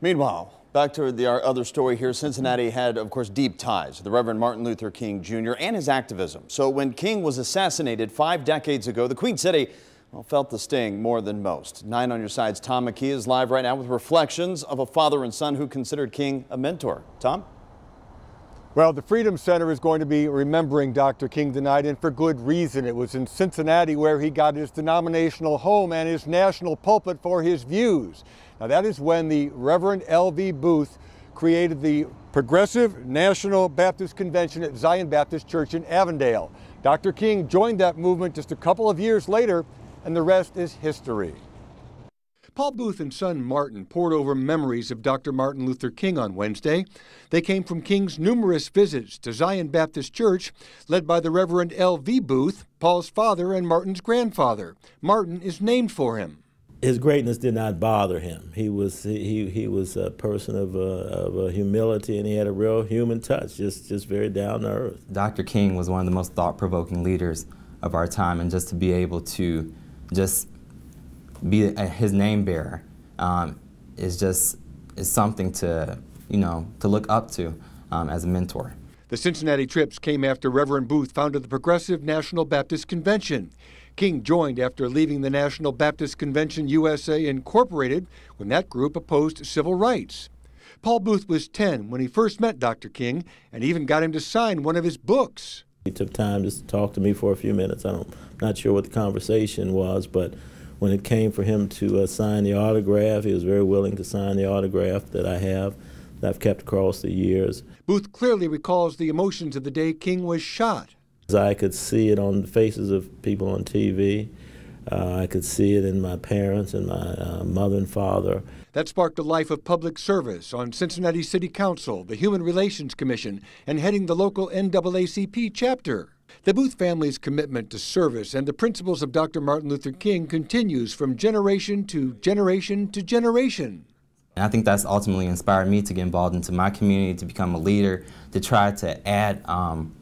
Meanwhile, back to the, our other story here. Cincinnati had, of course, deep ties to the Reverend Martin Luther King Jr. and his activism. So when King was assassinated five decades ago, the Queen City well, felt the sting more than most. Nine on your side's Tom McKee is live right now with reflections of a father and son who considered King a mentor. Tom? Well, the Freedom Center is going to be remembering Dr. King tonight, and for good reason. It was in Cincinnati where he got his denominational home and his national pulpit for his views. Now, that is when the Reverend L.V. Booth created the Progressive National Baptist Convention at Zion Baptist Church in Avondale. Dr. King joined that movement just a couple of years later, and the rest is history. Paul Booth and son Martin pored over memories of Dr. Martin Luther King on Wednesday. They came from King's numerous visits to Zion Baptist Church, led by the Reverend L.V. Booth, Paul's father and Martin's grandfather. Martin is named for him. His greatness did not bother him. He was he he was a person of, uh, of uh, humility, and he had a real human touch, just just very down to earth. Dr. King was one of the most thought-provoking leaders of our time, and just to be able to just be a, his name bearer um, is just is something to you know to look up to um, as a mentor. The Cincinnati trips came after Reverend Booth founded the Progressive National Baptist Convention. King joined after leaving the National Baptist Convention USA Incorporated when that group opposed civil rights. Paul Booth was 10 when he first met Dr. King and even got him to sign one of his books. He took time just to talk to me for a few minutes. I am not sure what the conversation was, but when it came for him to uh, sign the autograph, he was very willing to sign the autograph that I have, that I've kept across the years. Booth clearly recalls the emotions of the day King was shot. I could see it on the faces of people on TV. Uh, I could see it in my parents and my uh, mother and father. That sparked a life of public service on Cincinnati City Council, the Human Relations Commission, and heading the local NAACP chapter. The Booth family's commitment to service and the principles of Dr. Martin Luther King continues from generation to generation to generation. And I think that's ultimately inspired me to get involved into my community, to become a leader, to try to add, um,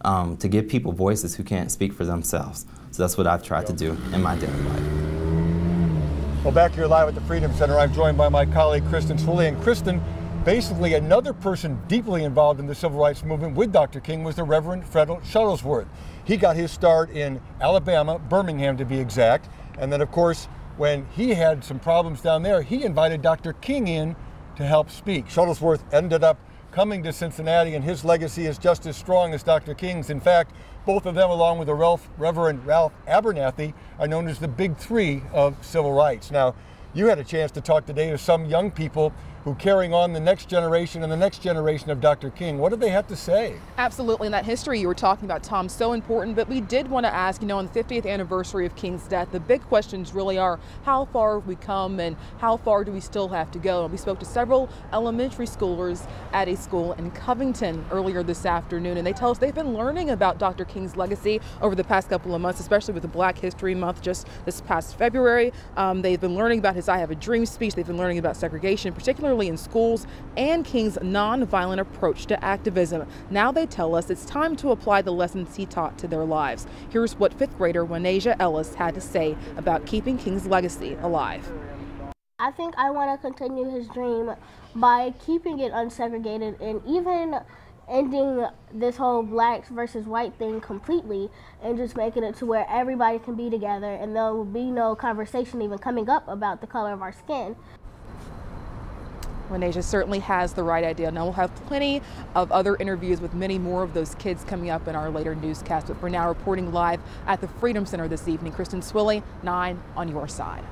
um, to give people voices who can't speak for themselves. So that's what I've tried to do in my daily life. Well, back here live at the Freedom Center, I'm joined by my colleague Kristen Swilley. And Kristen, basically another person deeply involved in the civil rights movement with Dr. King was the Reverend Fred Shuttlesworth. He got his start in Alabama, Birmingham to be exact. And then, of course, when he had some problems down there, he invited Dr. King in to help speak. Shuttlesworth ended up coming to Cincinnati, and his legacy is just as strong as Dr. King's. In fact, both of them, along with the Ralph, Reverend Ralph Abernathy, are known as the Big Three of civil rights. Now, you had a chance to talk today to some young people who carrying on the next generation and the next generation of Dr. King. What do they have to say? Absolutely. And that history you were talking about, Tom, so important. But we did want to ask, you know, on the 50th anniversary of King's death, the big questions really are how far have we come and how far do we still have to go? And we spoke to several elementary schoolers at a school in Covington earlier this afternoon, and they tell us they've been learning about Dr. King's legacy over the past couple of months, especially with the Black History Month just this past February. Um, they've been learning about his I Have a Dream speech. They've been learning about segregation, particularly particularly in schools, and King's nonviolent approach to activism. Now they tell us it's time to apply the lessons he taught to their lives. Here's what fifth grader Wanasia Ellis had to say about keeping King's legacy alive. I think I want to continue his dream by keeping it unsegregated and even ending this whole blacks versus white thing completely and just making it to where everybody can be together and there will be no conversation even coming up about the color of our skin. Wanasia certainly has the right idea. Now we'll have plenty of other interviews with many more of those kids coming up in our later newscast. But for now, reporting live at the Freedom Center this evening, Kristen Swilley, 9 on your side.